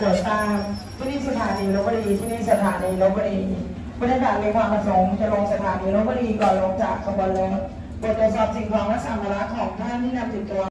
เกิดตามที่นี่สถานีลบบุรีที่นี่สถานีลบบุรีบรรยากาศมีความประสงค์จะลงสถานีลบบุรีก่อนลงจากขบวนรถโปรดตรวจสอบสิ่งของและสัมภาระของท่านที่นำติดตัว